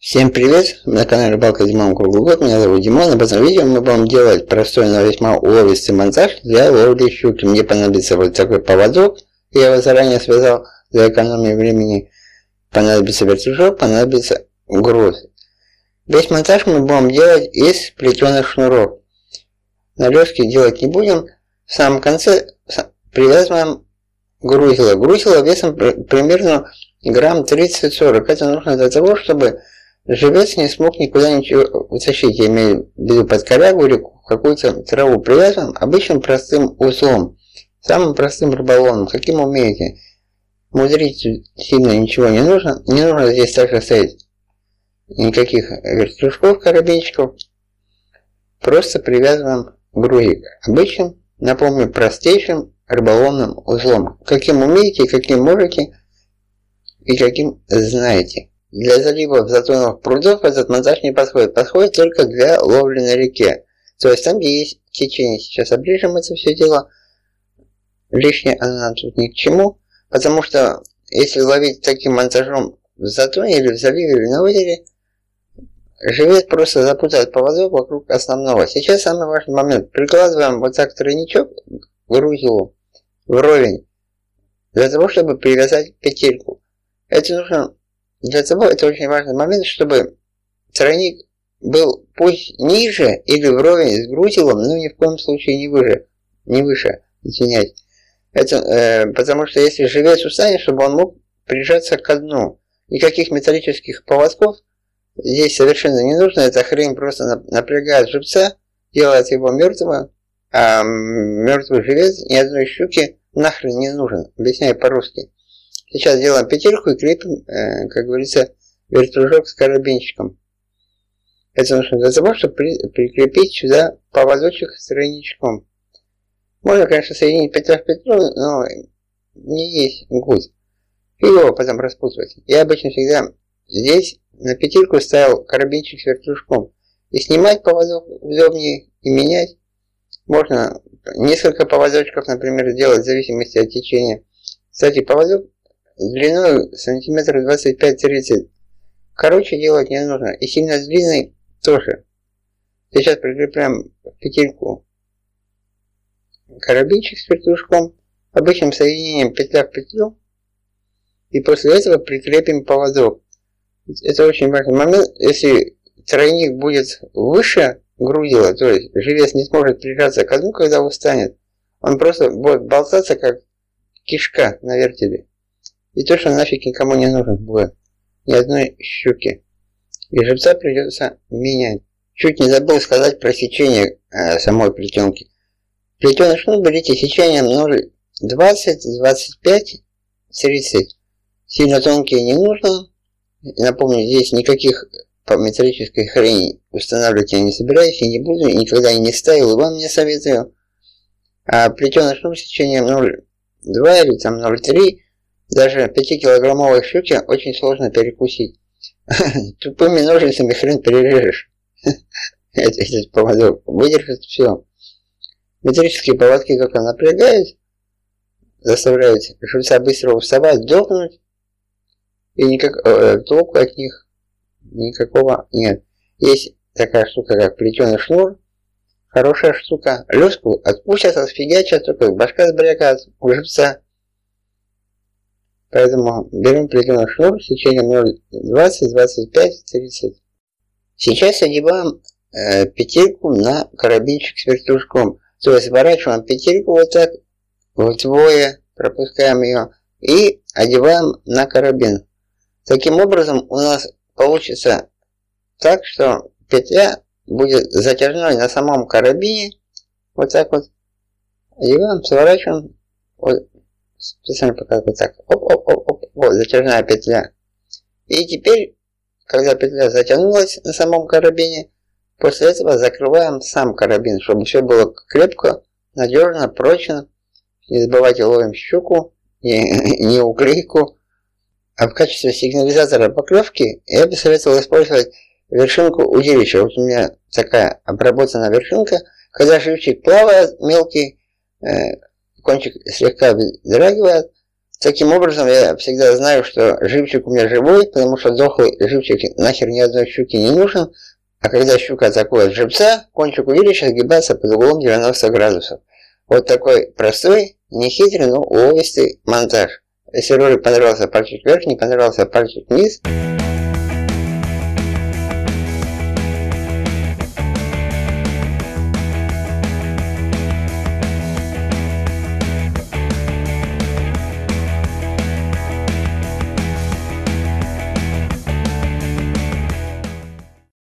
Всем привет! На канале Рыбалка Димон круглый год. Меня зовут Димон. В этом видео мы будем делать простой, но весьма уловистый монтаж для ловли щуки. Мне понадобится вот такой поводок. Я его заранее связал для экономии времени. Понадобится вертушок, понадобится груз. Весь монтаж мы будем делать из плетеных шнуров. Налёжки делать не будем. В самом конце привязываем грузило. Грузило весом примерно грамм 30-40. Это нужно для того, чтобы Живец не смог никуда ничего утащить, я имею в виду под корягу или какую-то траву привязан обычным простым узлом, самым простым рыболовным, каким умеете. Мудрить сильно ничего не нужно, не нужно здесь также ставить никаких вертлюжков, карабинчиков, просто привязываем грузик обычным, напомню, простейшим рыболовным узлом, каким умеете, каким можете и каким знаете. Для заливов затонов прудов этот монтаж не подходит. Подходит только для ловли на реке. То есть там, где есть течение. Сейчас оближем это все дело. Лишнее она тут ни к чему. Потому что если ловить таким монтажом в затоне или в заливе или на озере, живет просто запутает поводок вокруг основного. Сейчас самый важный момент. Прикладываем вот так тройничок к грузилу вровень для того, чтобы привязать петельку. Это нужно для того это очень важный момент, чтобы тройник был пусть ниже или вровень с грузилом, но ни в коем случае не выше, не выше, извиняюсь. Это, э, потому что если живец устанет, чтобы он мог прижаться к дну. Никаких металлических поводков здесь совершенно не нужно. Эта хрень просто напрягает живца, делает его мертвым, а мертвый живец ни одной щуки нахрен не нужен. Объясняю по-русски. Сейчас делаем петельку и крепим, э, как говорится, вертушок с карабинчиком. Это нужно для того, чтобы при, прикрепить сюда поводочек с тройничком. Можно, конечно, соединить петля в петлю, но не есть гусь. И его потом распутывать. Я обычно всегда здесь на петельку ставил карабинчик с вертушком. И снимать поводок удобнее, и менять. Можно несколько поводочков, например, сделать в зависимости от течения. Кстати, поводок длиной сантиметров 25-30. Короче делать не нужно. И сильно длинный тоже. Сейчас прикрепляем петельку карабинчик с вертушком, обычным соединением петля в петлю. И после этого прикрепим поводок. Это очень важный момент. Если тройник будет выше грузила, то есть живец не сможет прижаться к дну, когда устанет, он просто будет болтаться как кишка на вертеле. И то, что нафиг никому не нужен будет. Ни одной щуки. И живца придется менять. Чуть не забыл сказать про сечение э, самой плетенки. Плетеный шнур берите сечением 0, 20, 25, 30. Сильно тонкие не нужно. Напомню, здесь никаких по металлической хрени устанавливать я не собираюсь и не буду, и никогда и не ставил, и вам не советую. А плетеный шнур сечением 0,2 или там 0,3 даже 5-килограммовой щуки очень сложно перекусить. Тупыми ножницами хрен перережешь. Этот поводок выдержит все. Метрические поводки только напрягают, заставляют живца быстро вставать, дохнуть, и никак, э, толку от них никакого нет. Есть такая штука, как плетеный шнур, хорошая штука. Леску отпустят, отфигачат, только башка сбрякает у живца. Поэтому берем плетеный шнур сечением 0,20, 25, 30. Сейчас одеваем э, петельку на карабинчик с вертушком. То есть сворачиваем петельку вот так, вдвое, пропускаем ее и одеваем на карабин. Таким образом у нас получится так, что петля будет затяжной на самом карабине. Вот так вот. Одеваем, сворачиваем. Вот специально показываю так. Оп-оп-оп-оп. Вот, затяжная петля. И теперь, когда петля затянулась на самом карабине, после этого закрываем сам карабин, чтобы все было крепко, надежно, прочно. Не забывайте ловим щуку, не, не уклейку. А в качестве сигнализатора поклевки я бы советовал использовать вершинку удилища. Вот у меня такая обработанная вершинка. Когда живчик плавает мелкий, э, кончик слегка вздрагивает, Таким образом, я всегда знаю, что живчик у меня живой, потому что дохлый живчик нахер ни одной щуки не нужен, а когда щука атакует живца, кончик увеличится, сгибается под углом 90 градусов. Вот такой простой, нехитрый, но уловистый монтаж. Если ролик понравился, пальчик вверх, не понравился, пальчик вниз.